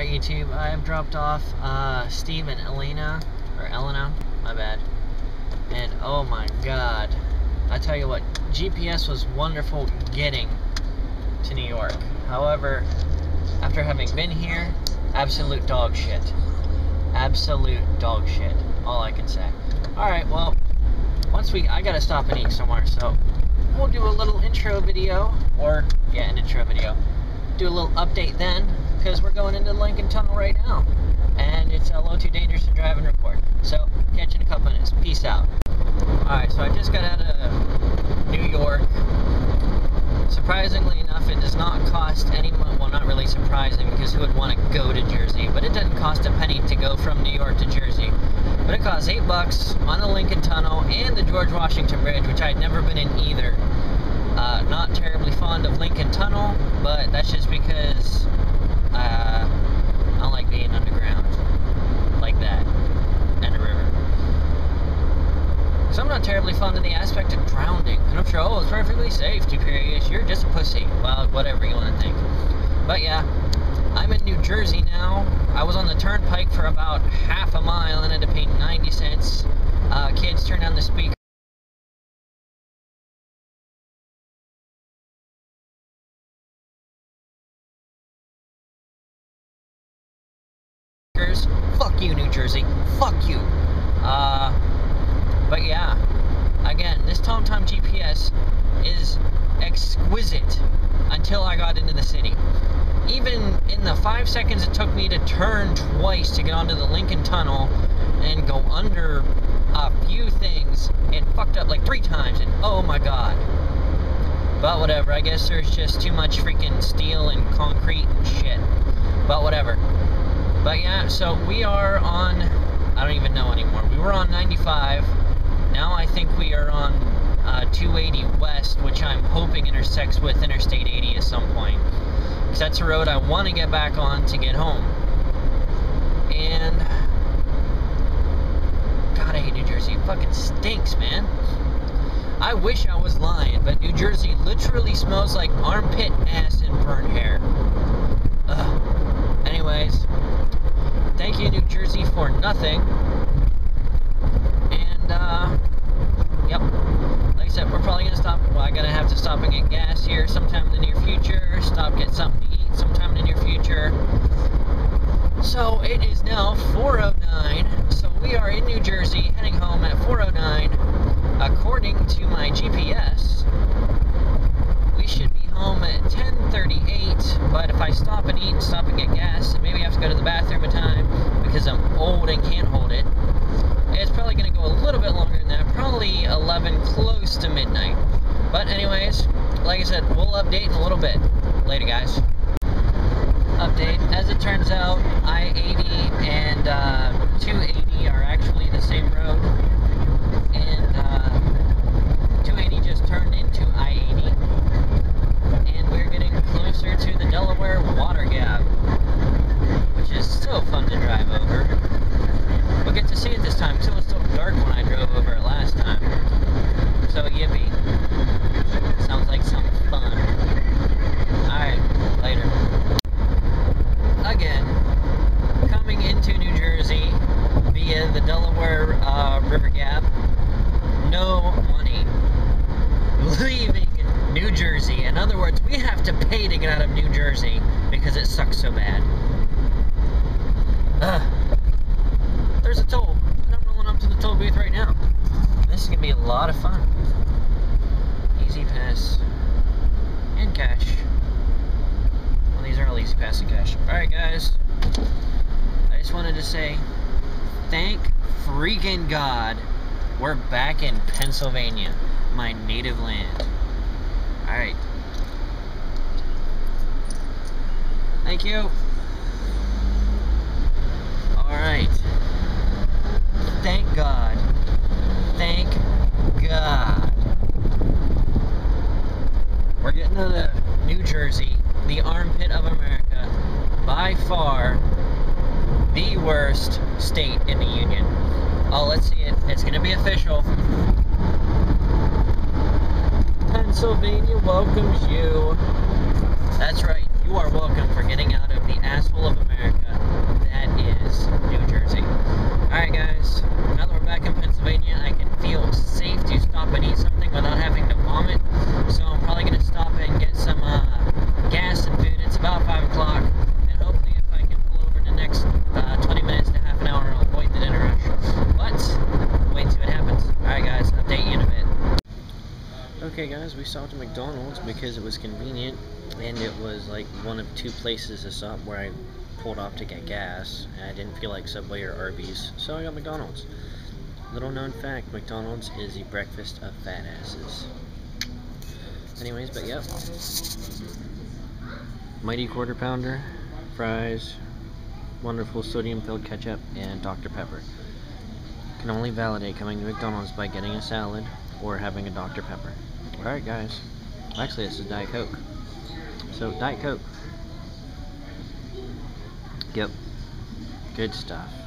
Alright, YouTube, I have dropped off uh, Steve and Elena, or Elena, my bad. And oh my god, I tell you what, GPS was wonderful getting to New York. However, after having been here, absolute dog shit. Absolute dog shit. All I can say. Alright, well, once we, I gotta stop and eat somewhere, so we'll do a little intro video, or, yeah, an intro video. Do a little update then, because we're going into the Lincoln Tunnel right now. And it's a little too dangerous to drive and record. So, catch you in a couple minutes. Peace out. Alright, so I just got out of New York. Surprisingly enough, it does not cost anyone, well, not really surprising, because who would want to go to Jersey? But it doesn't cost a penny to go from New York to Jersey. But it costs eight bucks on the Lincoln Tunnel and the George Washington Bridge, which I'd never been in either. Uh, not terribly fond of Lincoln Tunnel, but that's just because uh, I don't like being underground like that and a river. So I'm not terribly fond of the aspect of drowning. And I'm sure, oh, it's perfectly safe, Tuperius. You're just a pussy. Well, whatever you want to think. But yeah, I'm in New Jersey now. I was on the turnpike for about half a mile and had to pay 90 cents. Uh, kids, turn down the speaker. Fuck you, New Jersey. Fuck you. Uh, but yeah, again, this TomTom GPS is exquisite until I got into the city. Even in the five seconds it took me to turn twice to get onto the Lincoln Tunnel and go under a few things, it fucked up like three times, and oh my god. But whatever, I guess there's just too much freaking steel and concrete and shit. But whatever. But yeah, so we are on, I don't even know anymore. We were on 95. Now I think we are on uh, 280 West, which I'm hoping intersects with Interstate 80 at some point. Because that's a road I want to get back on to get home. And, God, I hate New Jersey. It fucking stinks, man. I wish I was lying, but New Jersey literally smells like armpit, ass, and burnt hair. Ugh. Anyways, thank you, New Jersey, for nothing. And, uh, yep. Like I said, we're probably going to stop. Well, I'm going to have to stop and get gas here sometime in the near future. Stop, get something to eat sometime in the near future. So, it is now 4.09. So, we are in New Jersey, heading home at 4.09. According to my GPS, we should be home at 10.38. But if I stop and eat and stop and get gas, and maybe I have to go to the bathroom in time because I'm old and can't hold it, it's probably going to go a little bit longer than that. Probably 11, close to midnight. But anyways, like I said, we'll update in a little bit. Later, guys. Update. As it turns out, I-80 and uh, 280 are actually the same road. And uh, 280 just turned into I-80. And we're getting closer to the Delaware Water Gap, which is so fun to drive over. We'll get to see it this time, because it was still dark when I drove over it last time. So, yippee. Sounds like some fun. Alright, later. Again, coming into New Jersey via the Delaware uh, River Gap, no money. Leaving New Jersey. In other words, we have to pay to get out of New Jersey because it sucks so bad. Ugh. There's a toll. I'm rolling up to the toll booth right now. This is going to be a lot of fun. E-ZPass. And cash. Well, these are all E-ZPass and cash. Alright, guys. I just wanted to say, thank freaking God we're back in Pennsylvania, my native land. Alright. Thank you. Alright. Thank God. Thank God. We're getting to New Jersey, the armpit of America. By far, the worst state in the Union. Oh, let's see it. It's going to be official. Pennsylvania welcomes you. That's right you are welcome for getting out of the asshole of America that is New Jersey. Alright guys, now that we're back in Pennsylvania, I can feel safe to stop and eat something without having to vomit. So I'm probably going to stop and get some uh, gas and food. It's about 5 o'clock. And hopefully if I can pull over in the next uh, 20 minutes to half an hour, I'll avoid the dinner rush. But, wait till it happens. Alright guys, update you in a bit. Okay guys, we stopped at McDonald's because it was convenient and it was like one of two places to stop where I pulled off to get gas and I didn't feel like Subway or Arby's, so I got McDonald's. Little known fact, McDonald's is the breakfast of fat asses. Anyways, but yep. Mighty quarter pounder, fries, wonderful sodium filled ketchup, and Dr. Pepper. Can only validate coming to McDonald's by getting a salad or having a Dr. Pepper. Alright guys. Actually this is Diet Coke. So Diet Coke. Yep. Good stuff.